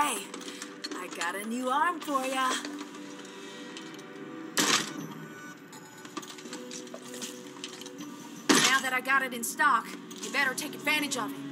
Hey, I got a new arm for ya. Now that I got it in stock, you better take advantage of it.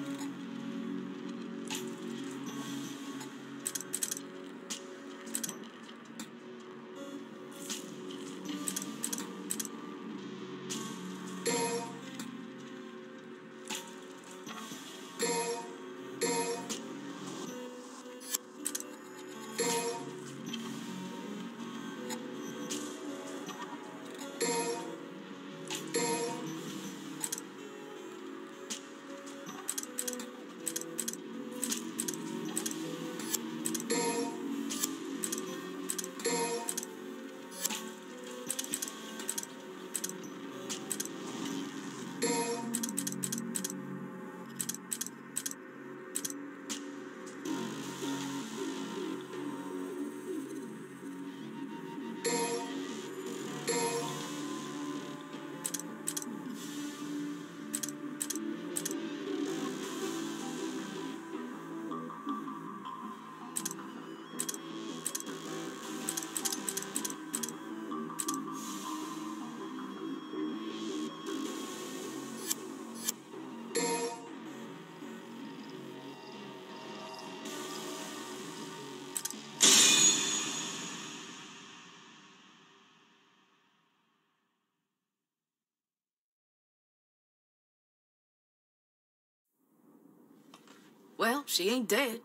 She ain't dead.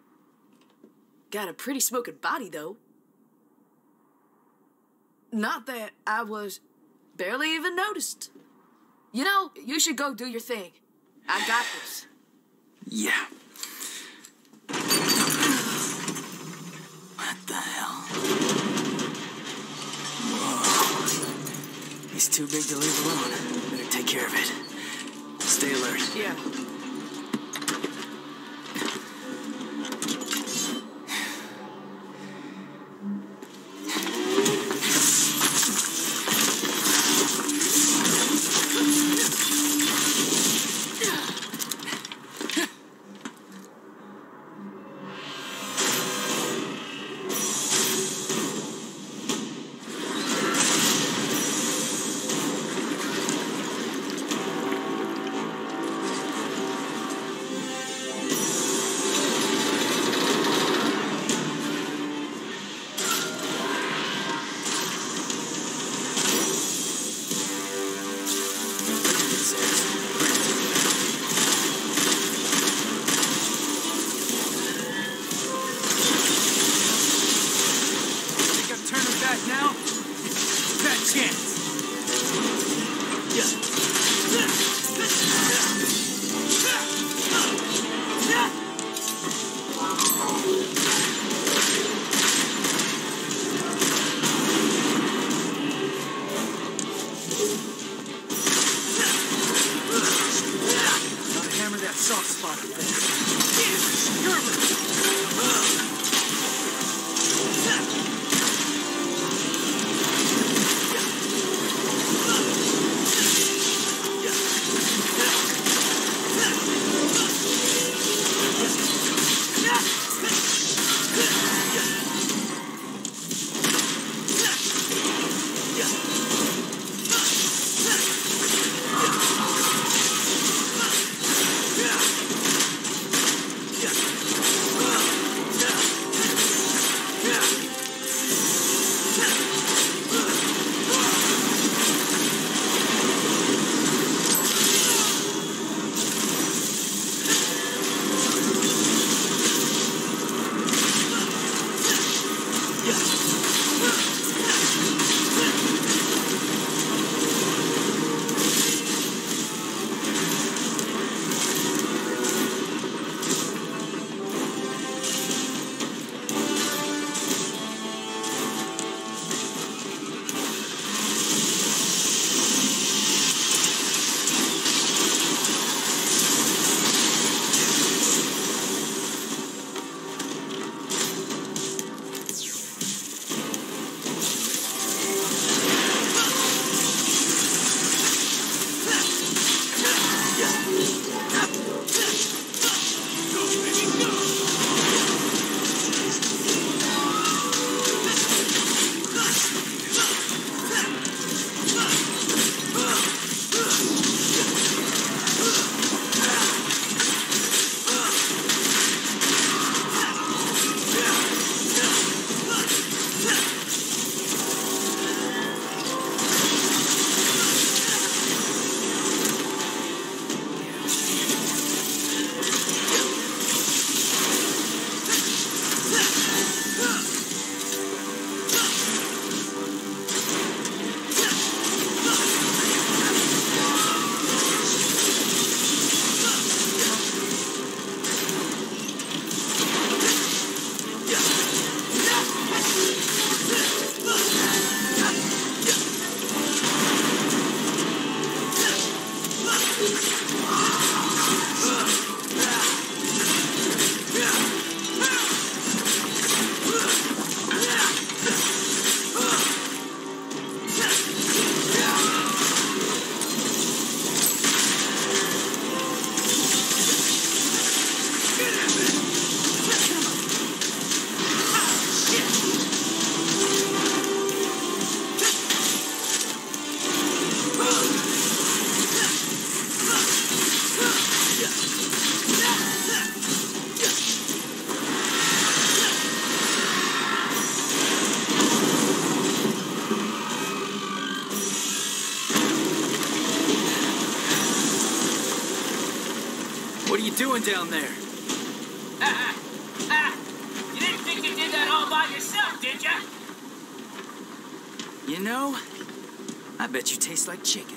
Got a pretty smoking body, though. Not that I was barely even noticed. You know, you should go do your thing. I got this. Yeah. What the hell? Whoa. He's too big to leave alone. Better take care of it. Stay alert. Yeah. Doing down there? Ah, ah, ah. you didn't think you did that all by yourself, did? You know, I bet you taste like chicken.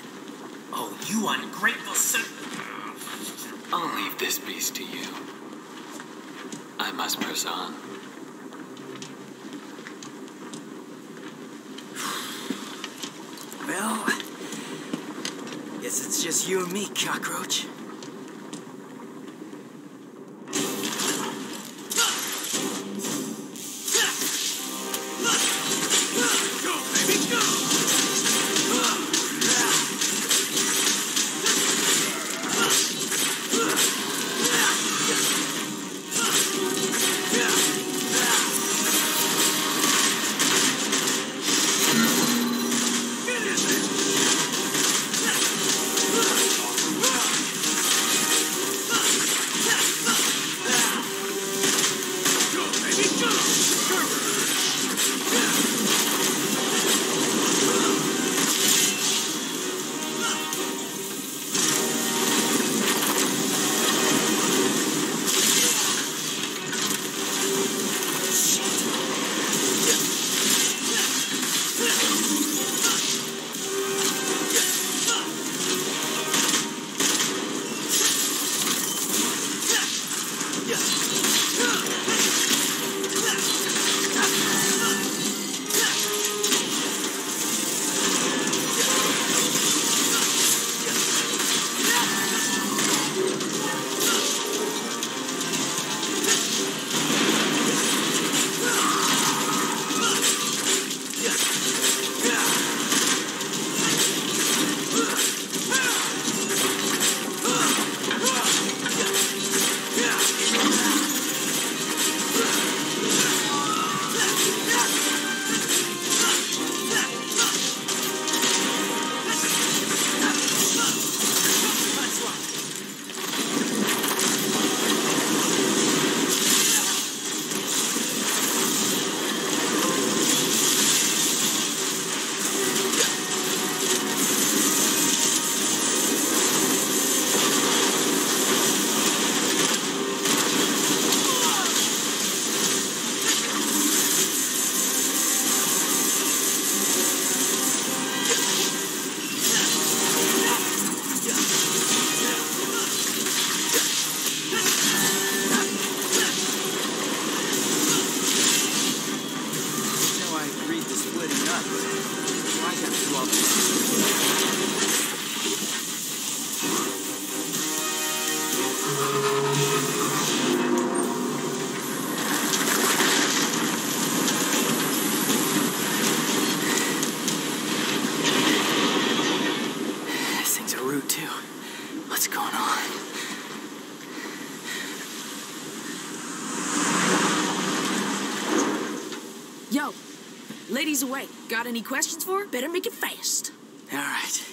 Away. Got any questions for her? Better make it fast. All right.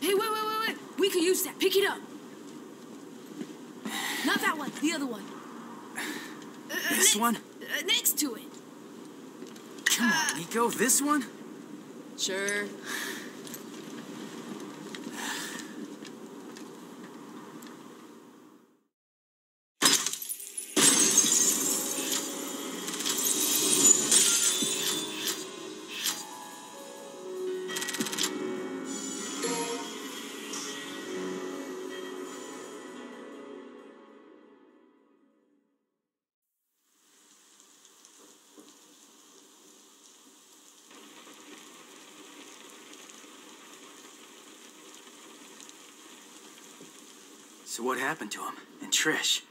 Hey, wait, wait, wait, wait. We could use that. Pick it up. Not that one. The other one. Uh, This ne- one? Uh, next to it. Come on, Nico. This one? So what happened to him? And Trish?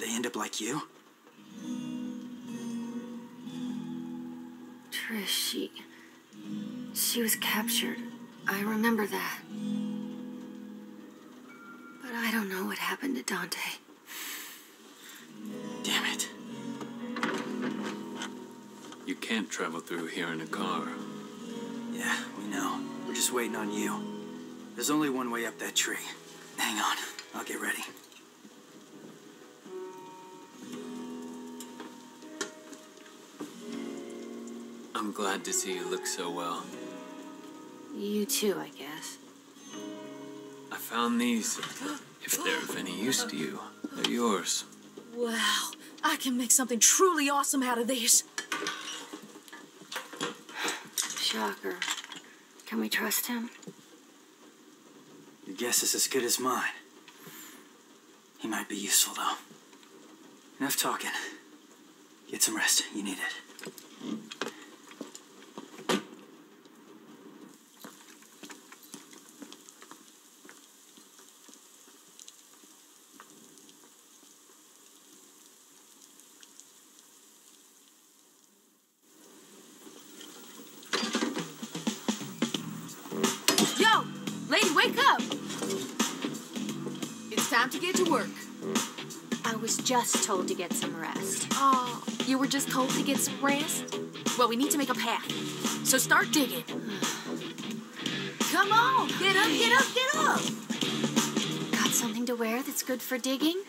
They end up like you? Trish, she. She was captured. I remember that. But I don't know what happened to Dante. Damn it. You can't travel through here in a car. Yeah, we know. We're just waiting on you. There's only one way up that tree. Hang on, I'll get ready. I'm glad to see you look so well. You too, I guess. I found these. If they're of any use to you, they're yours. Wow, I can make something truly awesome out of these. Shocker. Can we trust him? Your guess is as good as mine. He might be useful, though. Enough talking. Get some rest. You need it. Time to get to work. I was just told to get some rest. Oh, you were just told to get some rest? Well, we need to make a path. So start digging. Come on, get up, get up, get up! Got something to wear that's good for digging?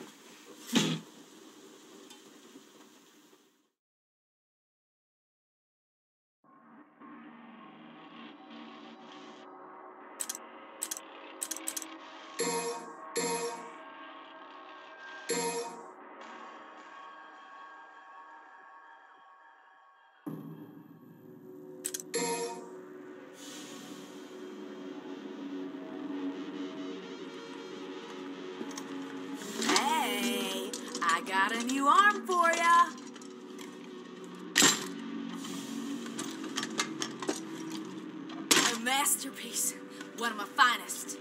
Masterpiece. One of my finest.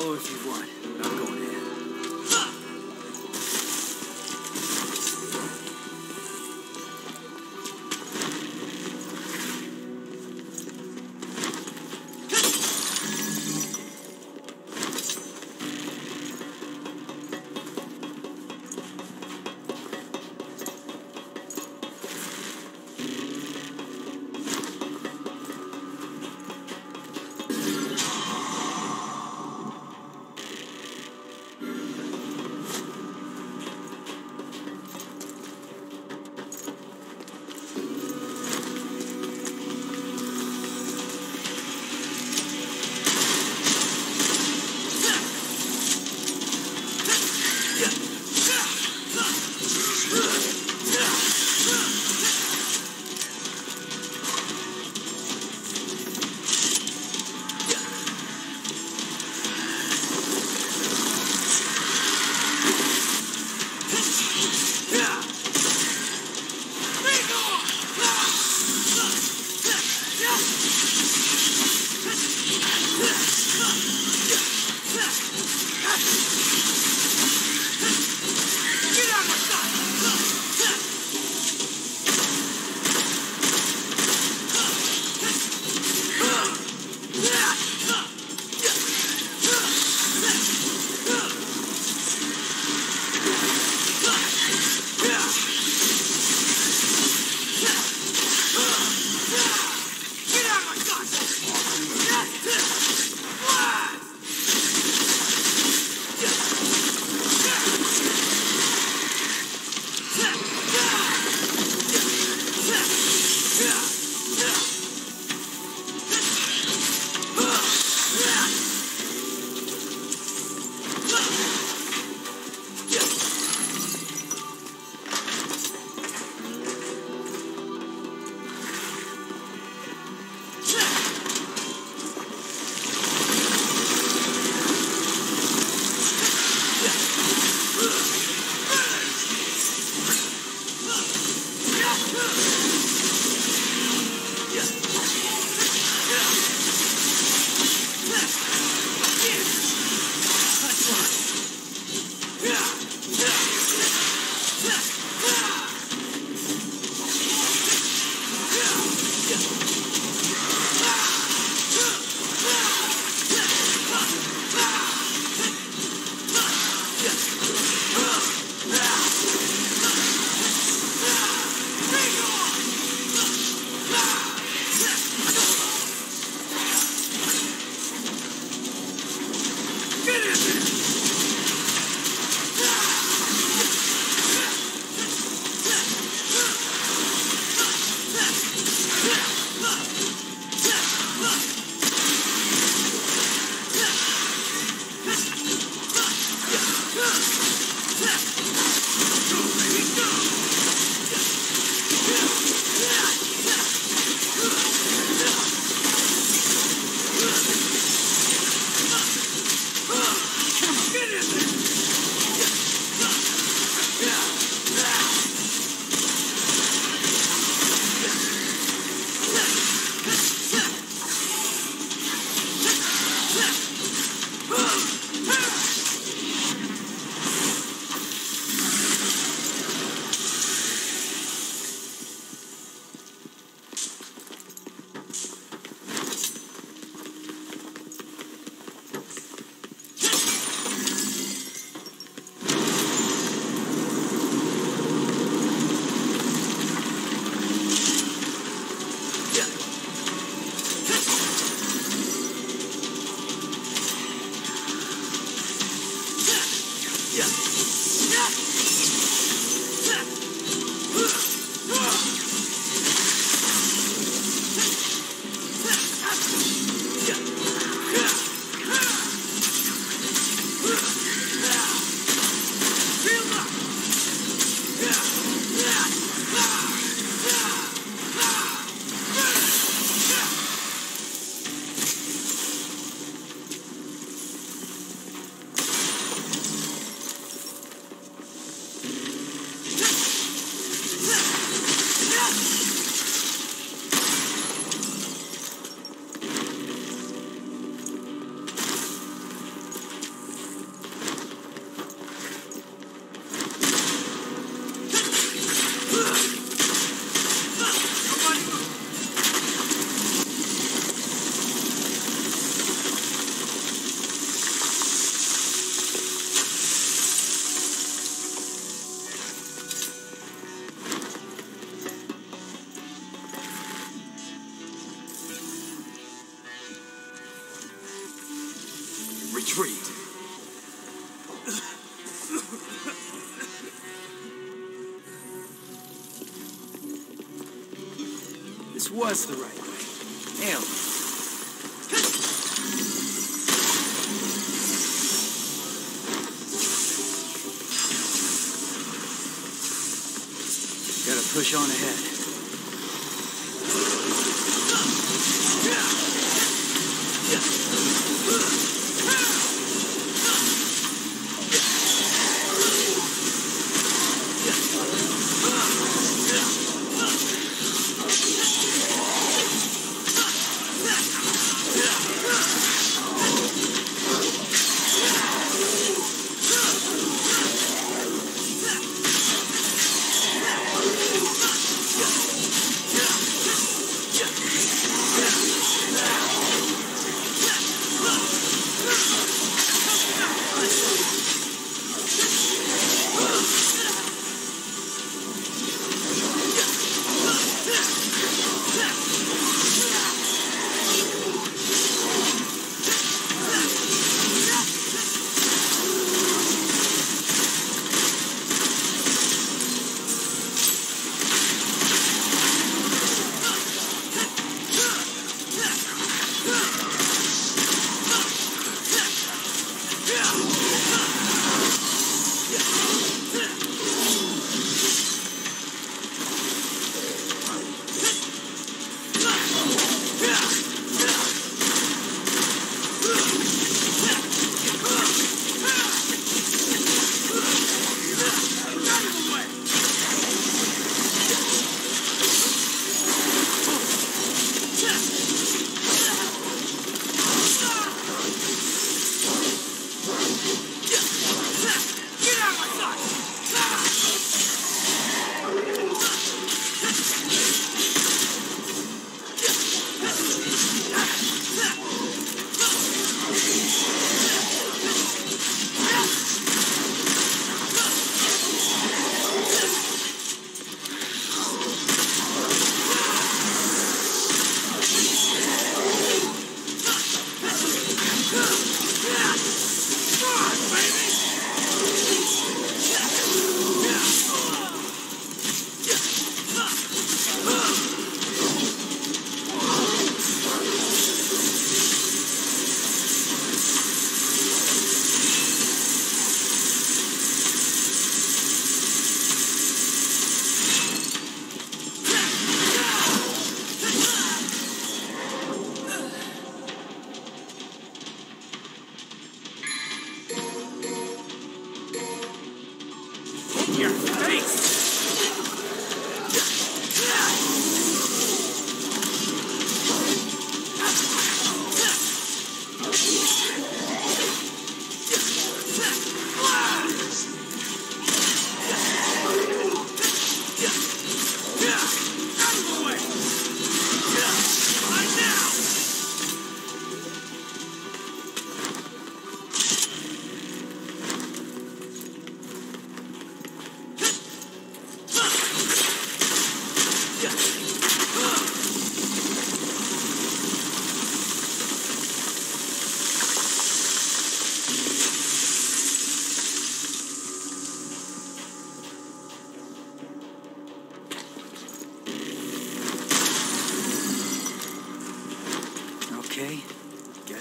Follow was the right way. Gotta push on ahead.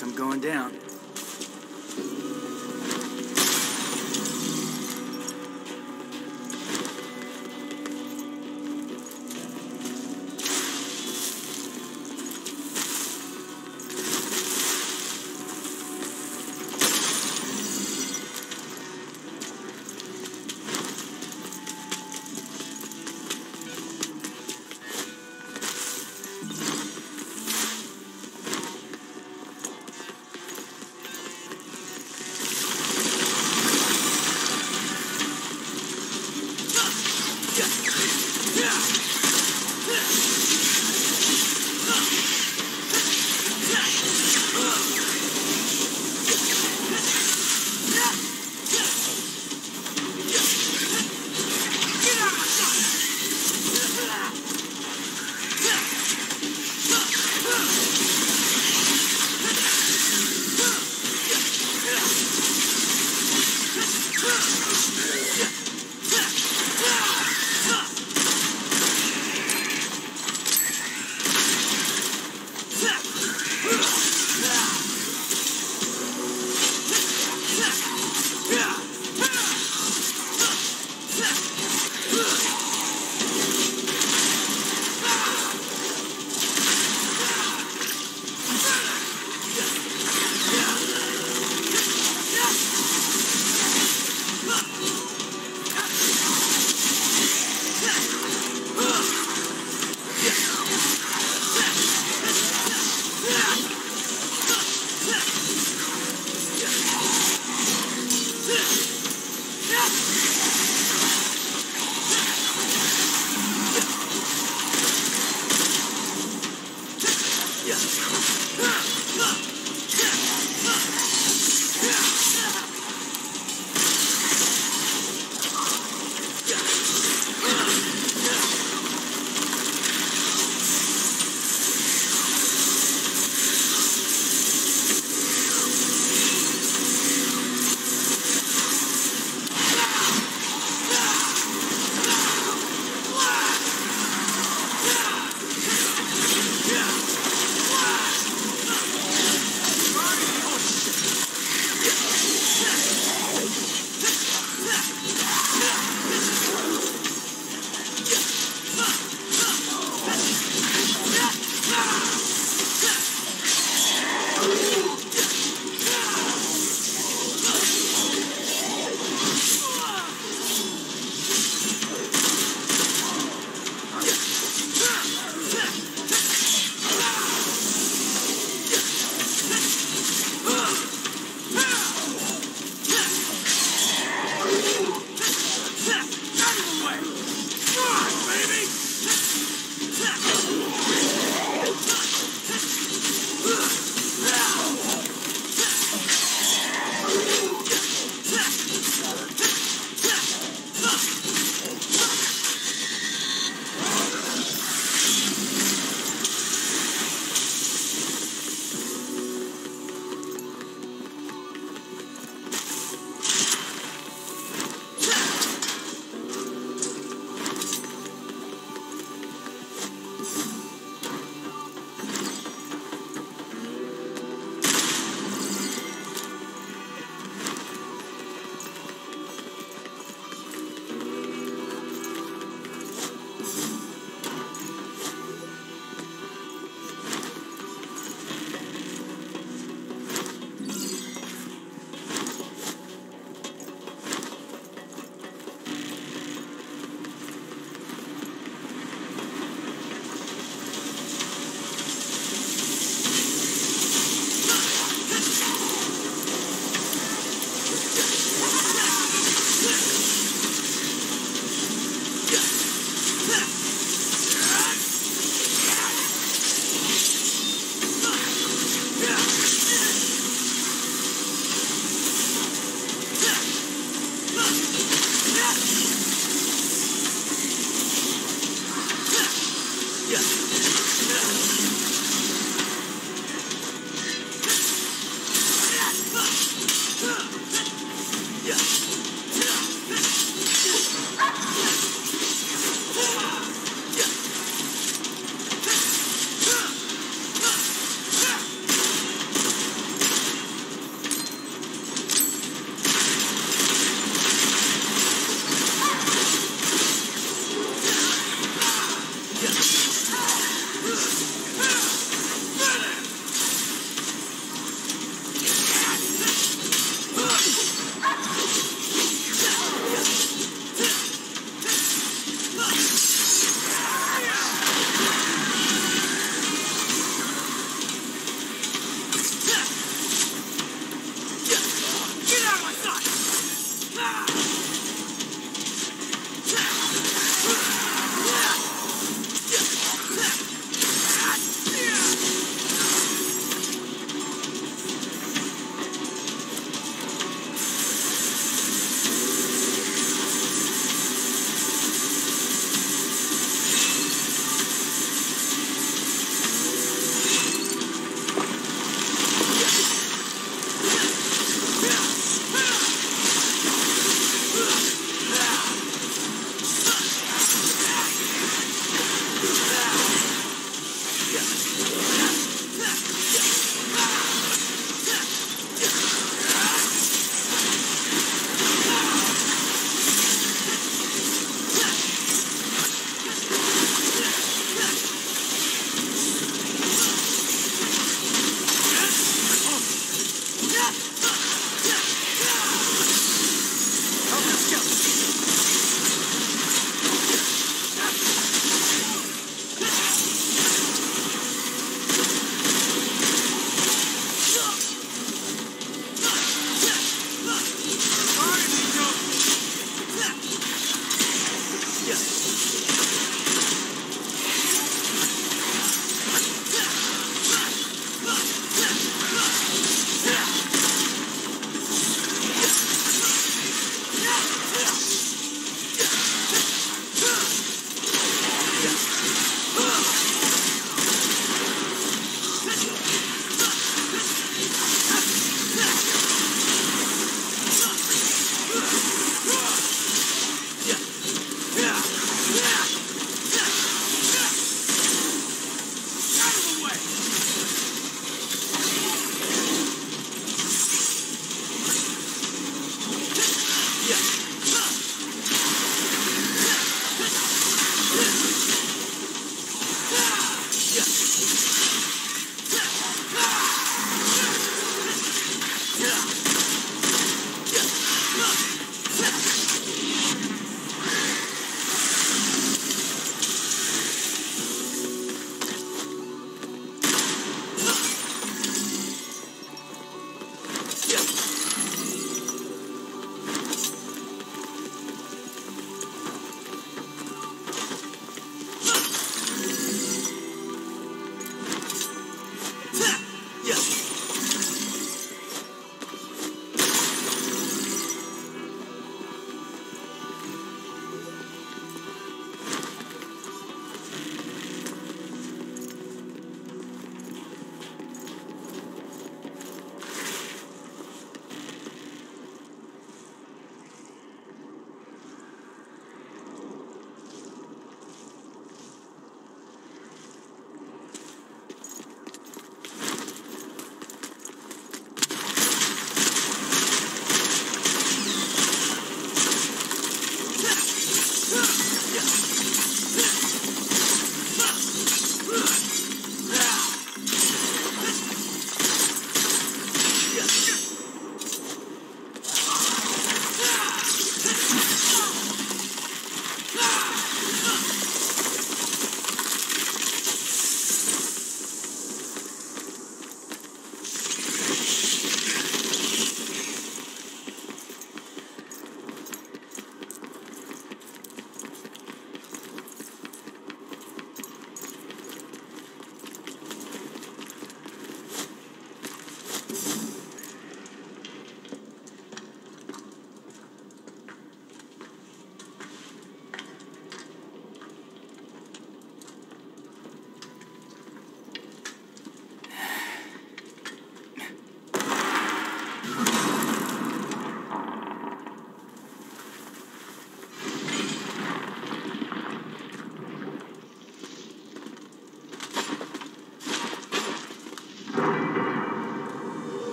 I'm going down.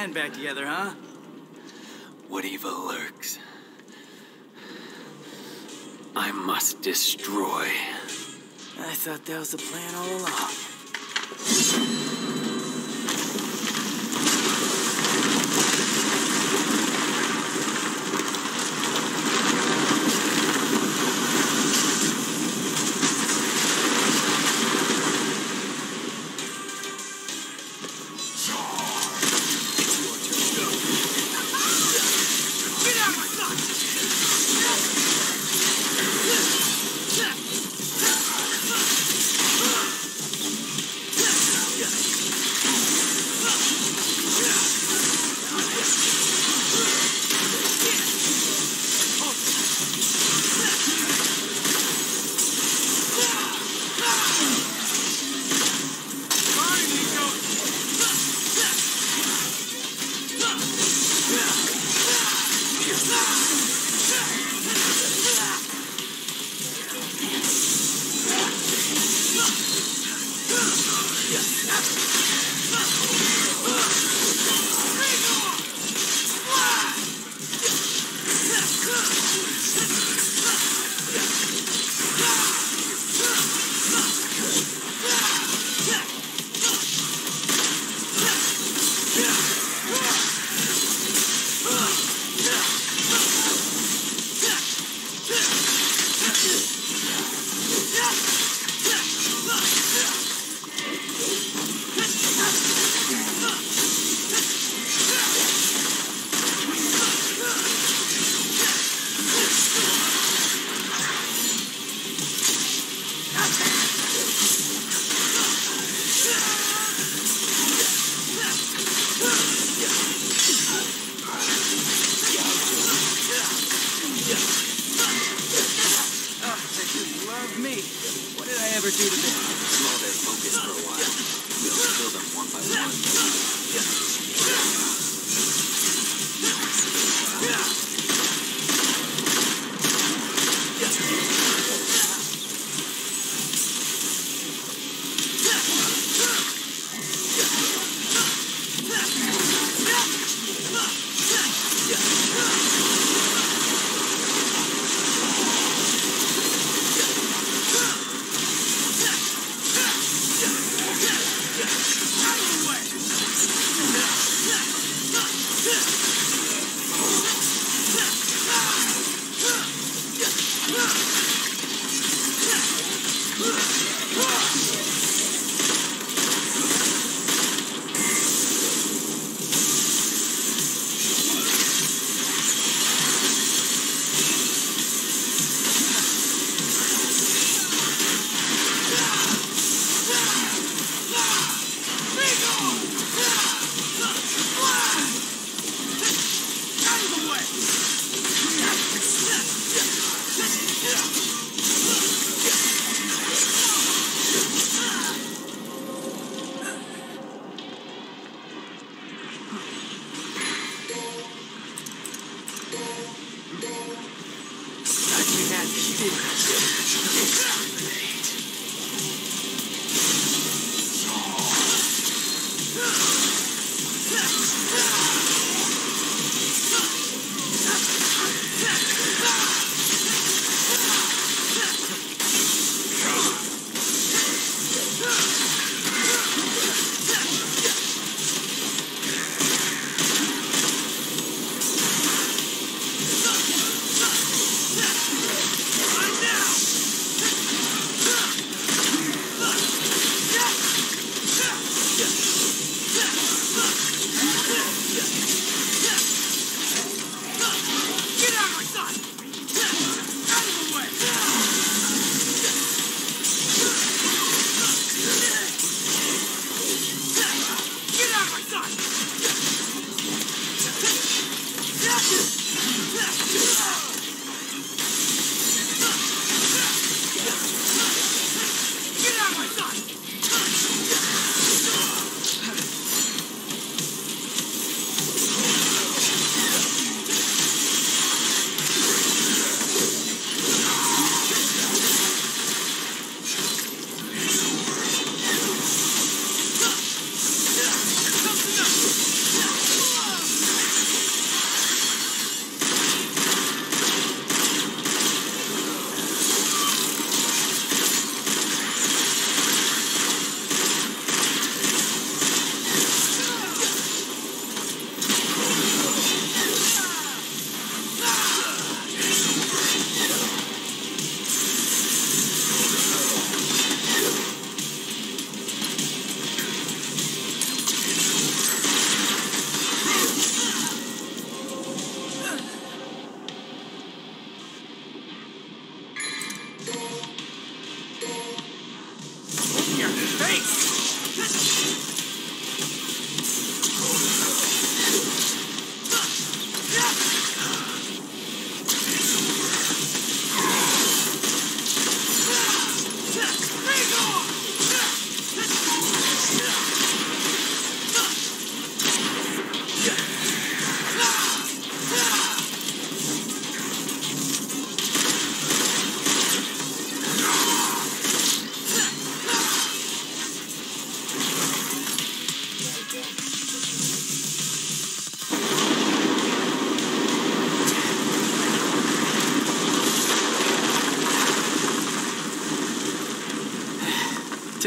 Band back together, huh? What evil lurks? I must destroy. I thought that was the plan all along.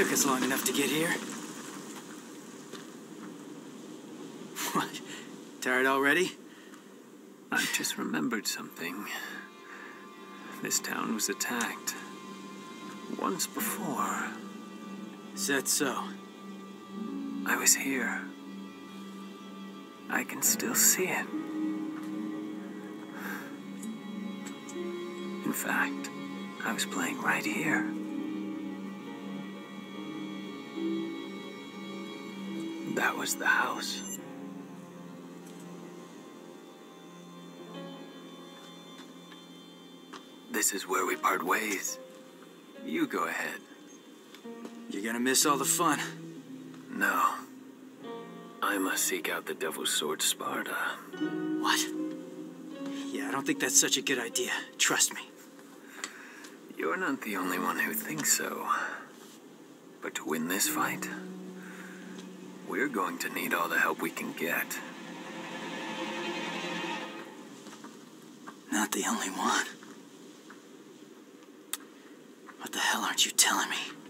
Took us long enough to get here. What? Tired already? I just remembered something. This town was attacked. Once before. Is that so? I was here. I can still see it. In fact, I was playing right here. Was the house. This is where we part ways. You go ahead. You're gonna miss all the fun. No. I must seek out the Devil's Sword Sparda. What? Yeah, I don't think that's such a good idea. Trust me. You're not the only one who thinks so. But to win this fight, we're going to need all the help we can get. Not the only one. What the hell aren't you telling me?